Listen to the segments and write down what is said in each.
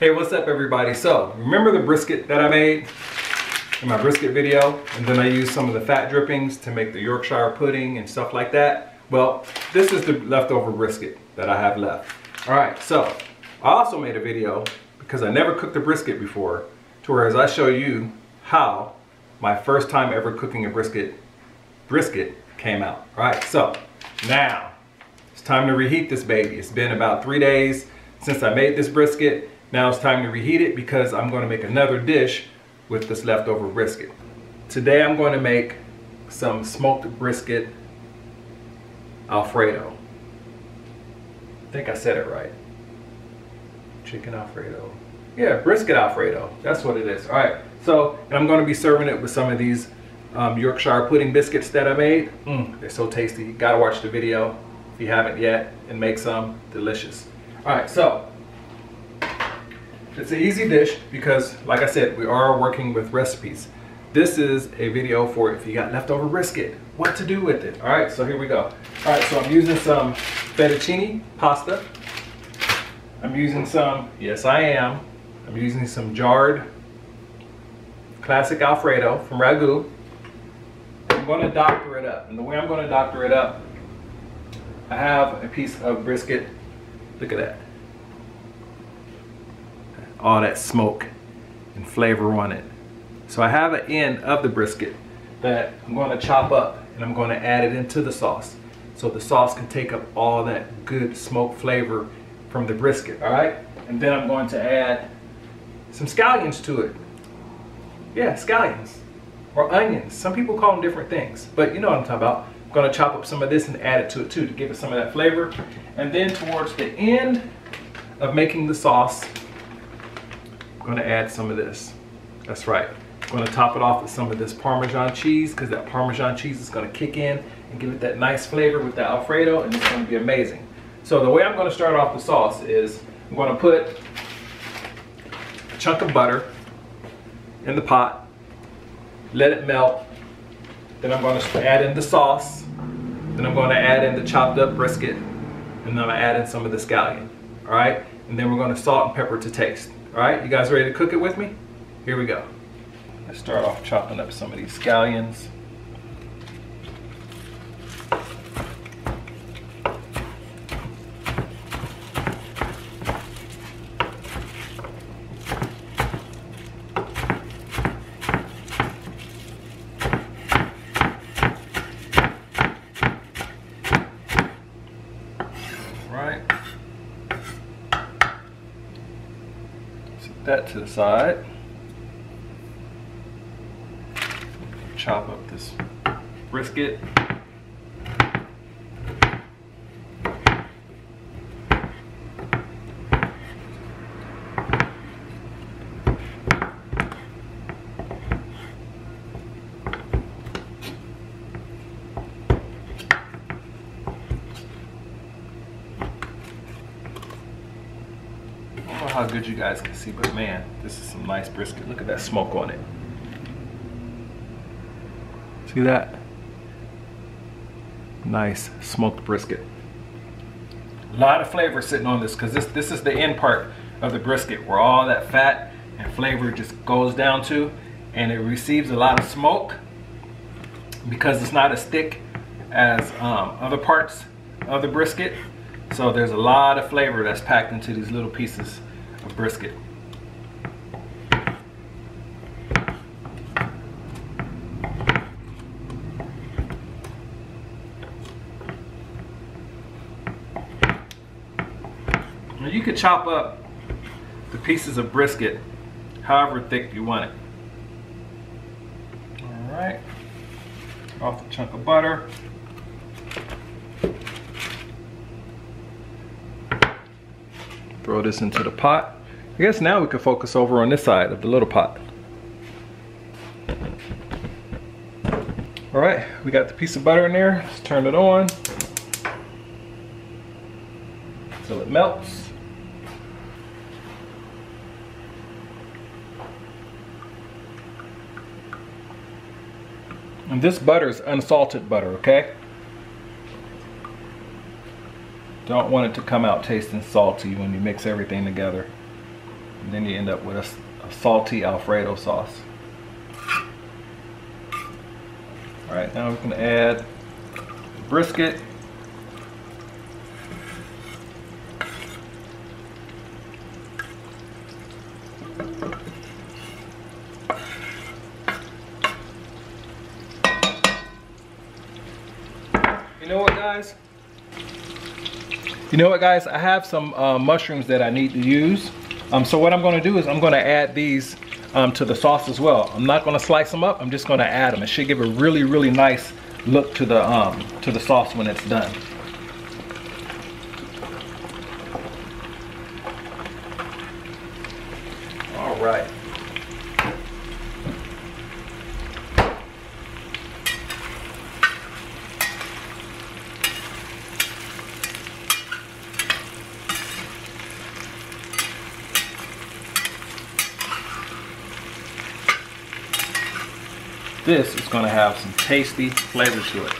Hey, what's up everybody? So, remember the brisket that I made in my brisket video? And then I used some of the fat drippings to make the Yorkshire pudding and stuff like that? Well, this is the leftover brisket that I have left. All right, so I also made a video because I never cooked a brisket before to where as I show you how my first time ever cooking a brisket, brisket came out. All right, so now it's time to reheat this baby. It's been about three days since I made this brisket. Now it's time to reheat it because I'm going to make another dish with this leftover brisket. Today I'm going to make some smoked brisket Alfredo. I think I said it right. Chicken Alfredo. Yeah, brisket Alfredo. That's what it is. All right. So, and I'm going to be serving it with some of these um, Yorkshire pudding biscuits that I made. Mm, they're so tasty. You gotta watch the video if you haven't yet and make some. Delicious. All right, so it's an easy dish because, like I said, we are working with recipes. This is a video for if you got leftover brisket, what to do with it. All right, so here we go. All right, so I'm using some fettuccine pasta. I'm using some, yes I am, I'm using some jarred classic Alfredo from Ragu. I'm going to doctor it up. And the way I'm going to doctor it up, I have a piece of brisket. Look at that. All that smoke and flavor on it. So I have an end of the brisket that I'm going to chop up and I'm going to add it into the sauce. So the sauce can take up all that good smoke flavor from the brisket, all right? And then I'm going to add some scallions to it. Yeah, scallions or onions. Some people call them different things, but you know what I'm talking about. I'm gonna chop up some of this and add it to it too to give it some of that flavor. And then towards the end of making the sauce, I'm gonna add some of this. That's right. I'm gonna top it off with some of this Parmesan cheese because that Parmesan cheese is gonna kick in and give it that nice flavor with the Alfredo and it's gonna be amazing. So the way I'm gonna start off the sauce is I'm gonna put a chunk of butter in the pot, let it melt. Then I'm to add in the sauce. Then I'm to add in the chopped up brisket. And then I'm to add in some of the scallion. All right? And then we're to salt and pepper to taste. All right? You guys ready to cook it with me? Here we go. Let's start off chopping up some of these scallions. That to the side. Chop up this brisket. How good you guys can see, but man, this is some nice brisket. Look at that smoke on it. See that? Nice smoked brisket. A lot of flavor sitting on this because this, this is the end part of the brisket where all that fat and flavor just goes down to and it receives a lot of smoke because it's not as thick as um, other parts of the brisket. So there's a lot of flavor that's packed into these little pieces brisket. Now you could chop up the pieces of brisket however thick you want it. All right, off the chunk of butter. Throw this into the pot. I guess now we can focus over on this side of the little pot. All right, we got the piece of butter in there. Let's turn it on until it melts. And this butter is unsalted butter, okay? Don't want it to come out tasting salty when you mix everything together. And then you end up with a, a salty Alfredo sauce. All right, now we can add brisket. You know what guys? You know what guys, I have some uh, mushrooms that I need to use. Um, so what I'm gonna do is I'm gonna add these um, to the sauce as well. I'm not gonna slice them up, I'm just gonna add them. It should give a really, really nice look to the, um, to the sauce when it's done. All right. This is going to have some tasty flavor to it.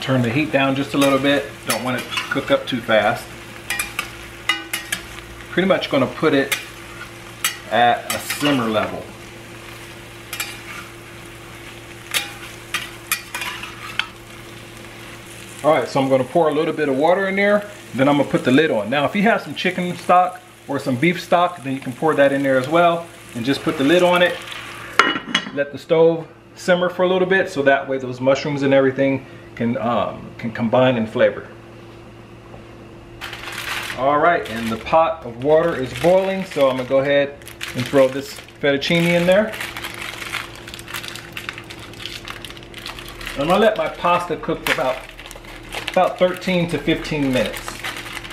Turn the heat down just a little bit. Don't want it to cook up too fast pretty much going to put it at a simmer level. All right, so I'm gonna pour a little bit of water in there, then I'm gonna put the lid on. Now, if you have some chicken stock or some beef stock, then you can pour that in there as well, and just put the lid on it, let the stove simmer for a little bit, so that way those mushrooms and everything can, um, can combine in flavor. All right, and the pot of water is boiling, so I'm gonna go ahead and throw this fettuccine in there. I'm gonna let my pasta cook for about, about 13 to 15 minutes.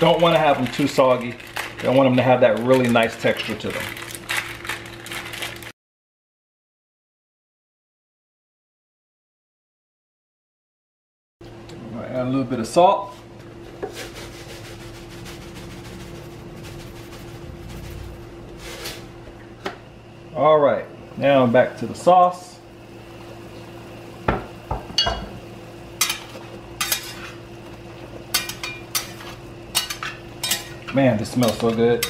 Don't wanna have them too soggy. I want them to have that really nice texture to them. Add a little bit of salt. All right, now back to the sauce. Man, this smells so good.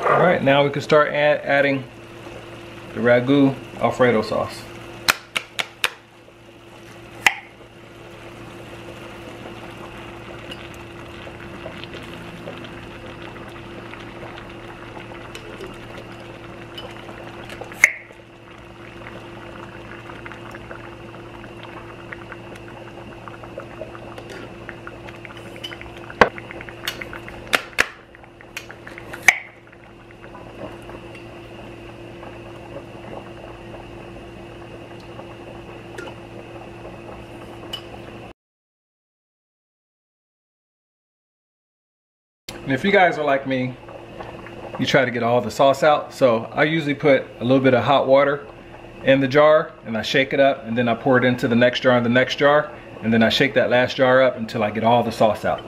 All right, now we can start add, adding the ragu alfredo sauce. And if you guys are like me, you try to get all the sauce out. So I usually put a little bit of hot water in the jar and I shake it up and then I pour it into the next jar and the next jar and then I shake that last jar up until I get all the sauce out.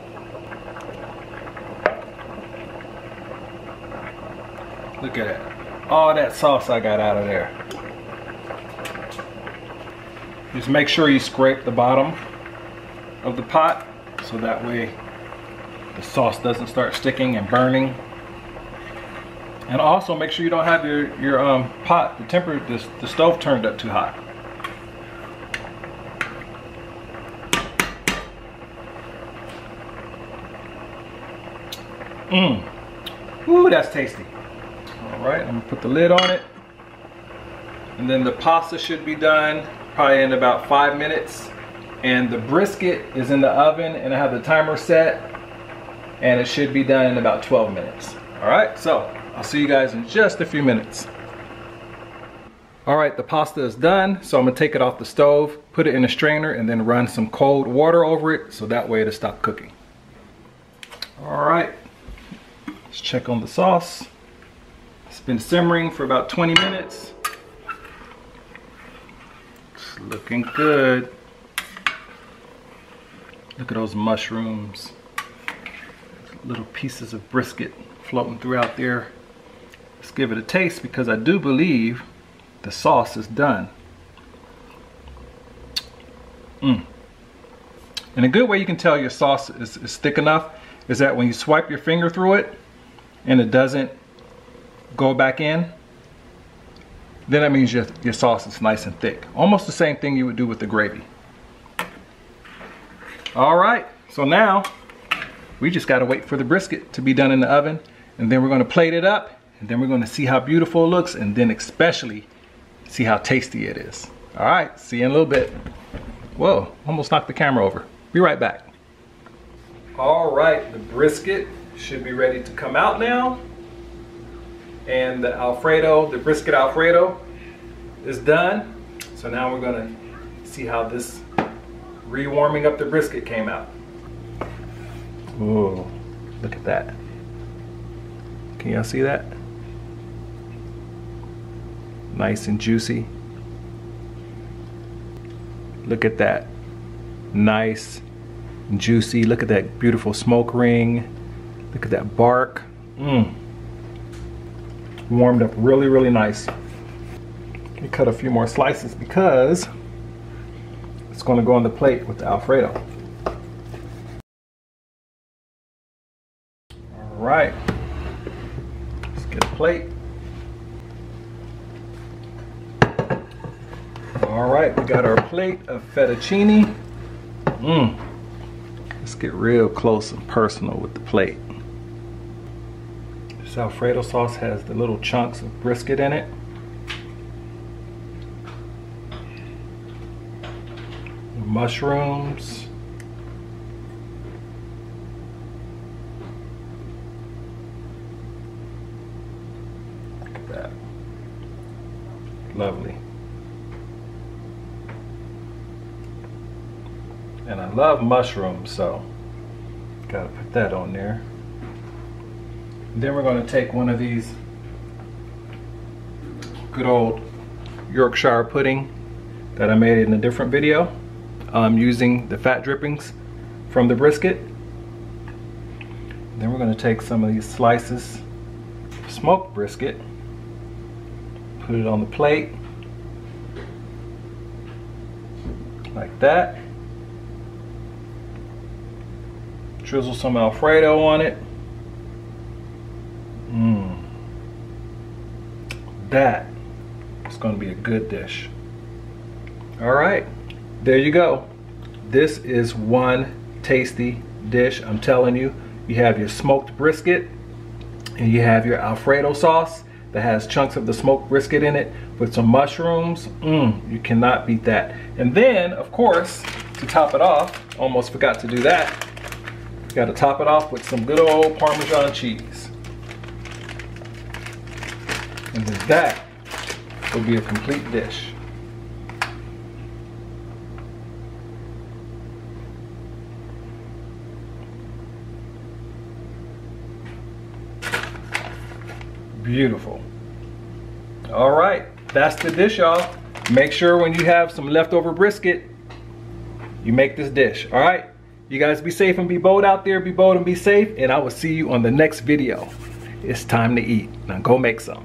Look at it. All that sauce I got out of there. Just make sure you scrape the bottom of the pot so that way the sauce doesn't start sticking and burning. And also make sure you don't have your, your um, pot, the temper, the, the stove turned up too hot. Mmm. Ooh, that's tasty. All right, I'm gonna put the lid on it. And then the pasta should be done probably in about five minutes. And the brisket is in the oven and I have the timer set and it should be done in about 12 minutes. All right, so I'll see you guys in just a few minutes. All right, the pasta is done, so I'm gonna take it off the stove, put it in a strainer, and then run some cold water over it, so that way it'll stop cooking. All right, let's check on the sauce. It's been simmering for about 20 minutes. It's looking good. Look at those mushrooms. Little pieces of brisket floating throughout there. Let's give it a taste because I do believe the sauce is done. Mm. And a good way you can tell your sauce is, is thick enough is that when you swipe your finger through it and it doesn't go back in, then that means your, your sauce is nice and thick. Almost the same thing you would do with the gravy. All right, so now we just gotta wait for the brisket to be done in the oven and then we're gonna plate it up and then we're gonna see how beautiful it looks and then especially see how tasty it is. All right, see you in a little bit. Whoa, almost knocked the camera over. Be right back. All right, the brisket should be ready to come out now. And the Alfredo, the brisket Alfredo is done. So now we're gonna see how this rewarming up the brisket came out. Whoa, look at that. Can y'all see that? Nice and juicy. Look at that. Nice, juicy. Look at that beautiful smoke ring. Look at that bark. Mmm. Warmed up really, really nice. me cut a few more slices because it's going to go on the plate with the Alfredo. All right. Let's get a plate. All right, we got our plate of fettuccine. Mmm. Let's get real close and personal with the plate. This Alfredo sauce has the little chunks of brisket in it. mushrooms. Look at that. Lovely. And I love mushrooms, so gotta put that on there. Then we're gonna take one of these good old Yorkshire pudding that I made in a different video um, using the fat drippings from the brisket. Then we're gonna take some of these slices smoked brisket, put it on the plate, like that. Drizzle some Alfredo on it. Mmm. That is going to be a good dish. All right, there you go. This is one tasty dish. I'm telling you, you have your smoked brisket and you have your Alfredo sauce that has chunks of the smoked brisket in it with some mushrooms. Mmm, you cannot beat that. And then, of course, to top it off, almost forgot to do that, Got to top it off with some good old Parmesan cheese. And that will be a complete dish. Beautiful. All right, that's the dish, y'all. Make sure when you have some leftover brisket, you make this dish, all right? You guys be safe and be bold out there. Be bold and be safe. And I will see you on the next video. It's time to eat. Now go make some.